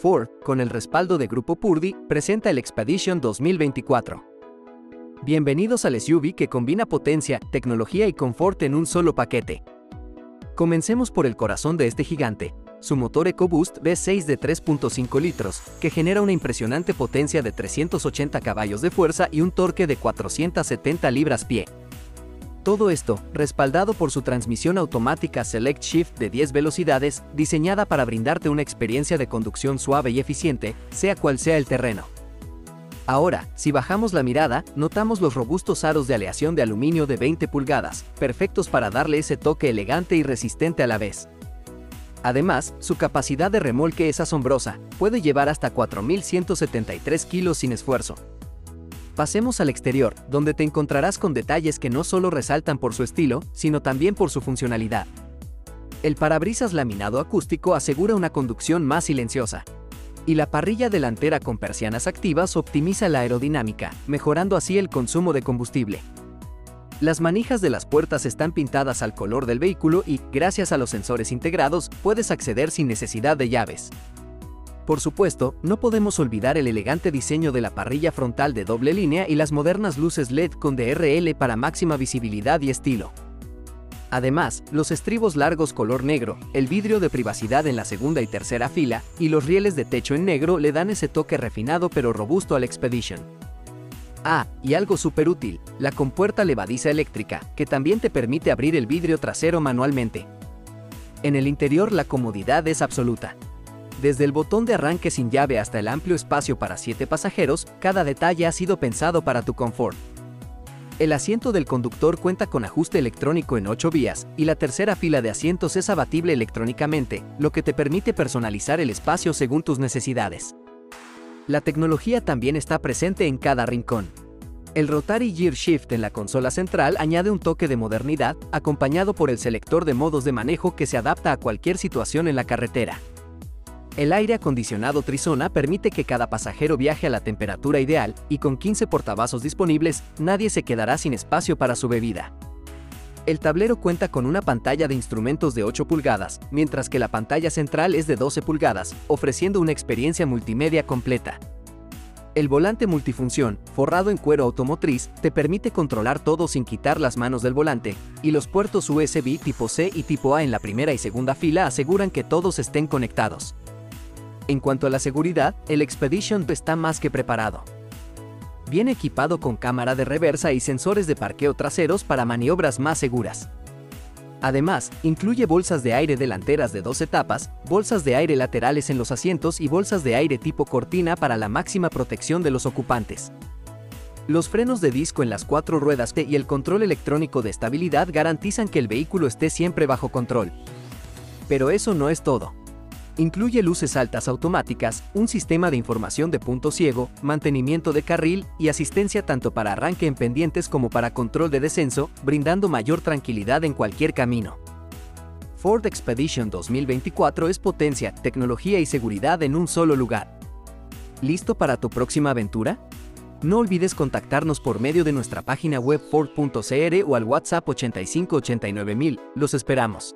Ford, con el respaldo de Grupo Purdy, presenta el Expedition 2024. Bienvenidos al SUV que combina potencia, tecnología y confort en un solo paquete. Comencemos por el corazón de este gigante, su motor EcoBoost V6 de 3.5 litros, que genera una impresionante potencia de 380 caballos de fuerza y un torque de 470 libras-pie. Todo esto, respaldado por su transmisión automática Select Shift de 10 velocidades, diseñada para brindarte una experiencia de conducción suave y eficiente, sea cual sea el terreno. Ahora, si bajamos la mirada, notamos los robustos aros de aleación de aluminio de 20 pulgadas, perfectos para darle ese toque elegante y resistente a la vez. Además, su capacidad de remolque es asombrosa, puede llevar hasta 4.173 kilos sin esfuerzo, Pasemos al exterior, donde te encontrarás con detalles que no solo resaltan por su estilo, sino también por su funcionalidad. El parabrisas laminado acústico asegura una conducción más silenciosa. Y la parrilla delantera con persianas activas optimiza la aerodinámica, mejorando así el consumo de combustible. Las manijas de las puertas están pintadas al color del vehículo y, gracias a los sensores integrados, puedes acceder sin necesidad de llaves. Por supuesto, no podemos olvidar el elegante diseño de la parrilla frontal de doble línea y las modernas luces LED con DRL para máxima visibilidad y estilo. Además, los estribos largos color negro, el vidrio de privacidad en la segunda y tercera fila, y los rieles de techo en negro le dan ese toque refinado pero robusto al Expedition. Ah, y algo súper útil, la compuerta levadiza eléctrica, que también te permite abrir el vidrio trasero manualmente. En el interior la comodidad es absoluta. Desde el botón de arranque sin llave hasta el amplio espacio para 7 pasajeros, cada detalle ha sido pensado para tu confort. El asiento del conductor cuenta con ajuste electrónico en 8 vías y la tercera fila de asientos es abatible electrónicamente, lo que te permite personalizar el espacio según tus necesidades. La tecnología también está presente en cada rincón. El Rotary Gear Shift en la consola central añade un toque de modernidad, acompañado por el selector de modos de manejo que se adapta a cualquier situación en la carretera. El aire acondicionado Trizona permite que cada pasajero viaje a la temperatura ideal y con 15 portavasos disponibles, nadie se quedará sin espacio para su bebida. El tablero cuenta con una pantalla de instrumentos de 8 pulgadas, mientras que la pantalla central es de 12 pulgadas, ofreciendo una experiencia multimedia completa. El volante multifunción, forrado en cuero automotriz, te permite controlar todo sin quitar las manos del volante, y los puertos USB tipo C y tipo A en la primera y segunda fila aseguran que todos estén conectados. En cuanto a la seguridad, el Expedition está más que preparado. Viene equipado con cámara de reversa y sensores de parqueo traseros para maniobras más seguras. Además, incluye bolsas de aire delanteras de dos etapas, bolsas de aire laterales en los asientos y bolsas de aire tipo cortina para la máxima protección de los ocupantes. Los frenos de disco en las cuatro ruedas T y el control electrónico de estabilidad garantizan que el vehículo esté siempre bajo control. Pero eso no es todo. Incluye luces altas automáticas, un sistema de información de punto ciego, mantenimiento de carril y asistencia tanto para arranque en pendientes como para control de descenso, brindando mayor tranquilidad en cualquier camino. Ford Expedition 2024 es potencia, tecnología y seguridad en un solo lugar. ¿Listo para tu próxima aventura? No olvides contactarnos por medio de nuestra página web Ford.cr o al WhatsApp 8589 Los esperamos.